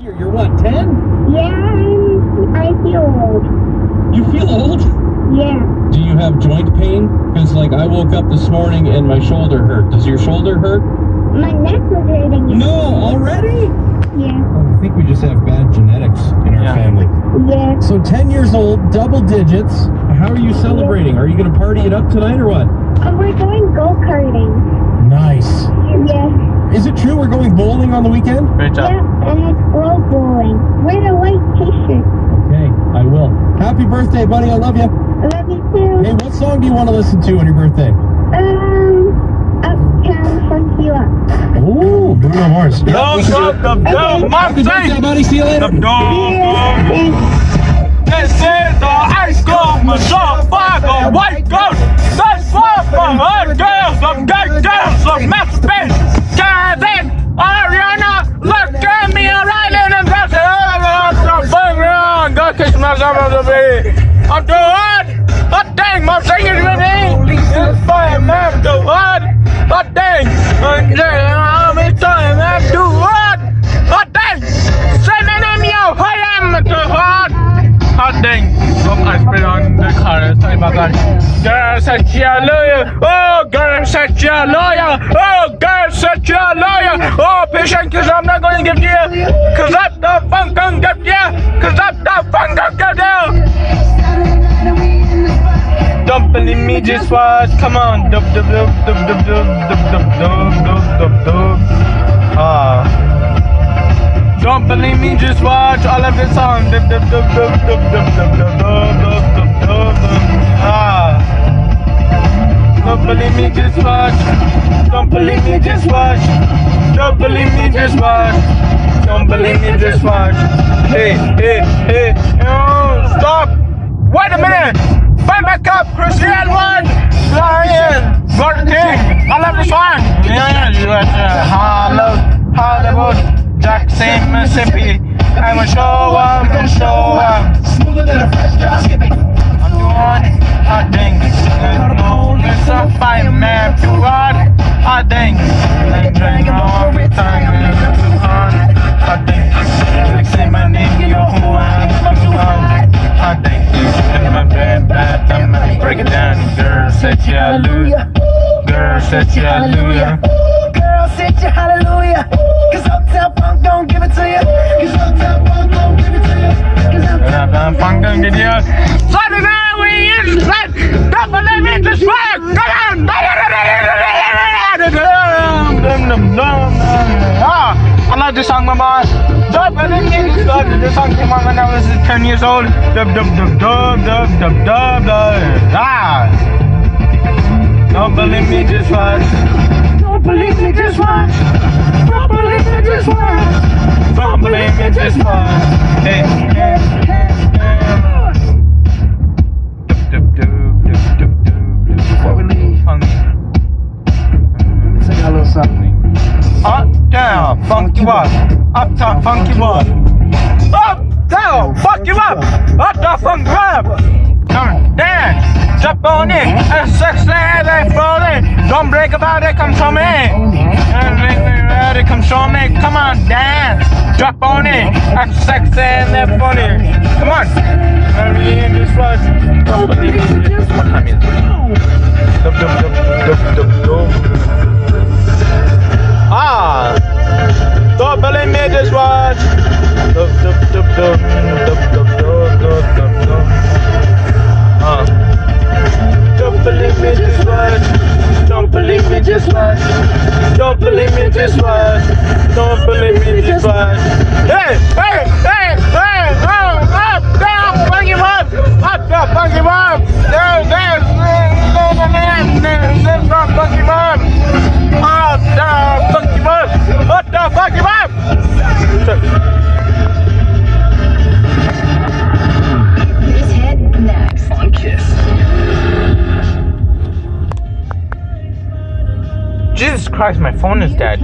You're, you're what, 10? Yeah, I'm, I feel old. You feel old? Yeah. Do you have joint pain? Because, like, I woke up this morning and my shoulder hurt. Does your shoulder hurt? My neck was hurting. No, already? Yeah. Oh, I think we just have bad genetics in our Yeah. family. Yeah. So 10 years old, double digits. How are you celebrating? Are you going to party it up tonight or what? Um, we're going go-karting. Nice. Yeah. Is it true we're going bowling on the weekend? Great job. Yeah, and it's glow bowling. Wear a white t-shirt. Okay, I will. Happy birthday, buddy. I love you. I love you too. Hey, what song do you want to listen to on your birthday? Um, Uptown Funk You Up. Oh, Bruno Mars. Yeah, Dum, we can do dum, it. dum, dum, my Happy birthday, buddy. See you later. Dum, dum, Yeah. This is the ice club, Michelle Fargo, White Ghost. That's far from her Fix my job the bed. I'm too hard. But dang, my fingers, you Holy what I mean? This fire, man, I'm. But dang. About that. Girl, such a lawyer. Oh, girl, such a lawyer. Oh, girl, such a lawyer. Oh, patient, cause I'm not gonna give you. Cause I'm the funk gonna give you. Cause I'm the funk give you. Don't believe me, just watch. Come on. Dub, dub, dub, dub, dub, dub, dub, dub, dub, dub, dub. Ah. Don't believe me, just watch the songs. Dub, dub, dub, dub, dub, dub, dub, dub, dub, dub, dub, believe me, just watch. Don't believe me, just watch. Don't believe me, just watch. Don't believe me, just watch. Hey, hey, hey, no, stop. Wait a minute. Find back up, Christian one. Lion, Gordon King. I love this song. Yeah, yeah, yeah. Uh, Hello, Hollywood, Jackson, Mississippi. I'm a show up, I'm a show up. Smoother than a fresh drop. I'm doing hot things. Set you hallelujah. Girl, sit your hallelujah. Cause Uptown Funk don't give it to you. Cause Uptown Funk don't give it to you. Cause Uptown I'm fucking with you. Saturday we is like double limit to swag. Come on. Ah, I love this song, mama. Double limit to swag. This song came on when I was 10 years old. Dub dub dub dub dub dub dub dub. Ah believe me, just watch. Don't believe me, just watch. Don't believe me, just watch. Don't believe me, just watch. Hey, hey, hey. Up, down, funk you up. Up, down, funk you up. Up, down, funk you up. Up, down, funk you. Turn, dance, jump on in. Don't break about it, come show me. Come show me. Come on, dance. Drop on it. I'm sexy and they're funny. Come on. What time is? Just watch. Don't believe me, just watch. Don't believe me, just watch. Hey, hey, hey, hey, Christ, my phone is dead.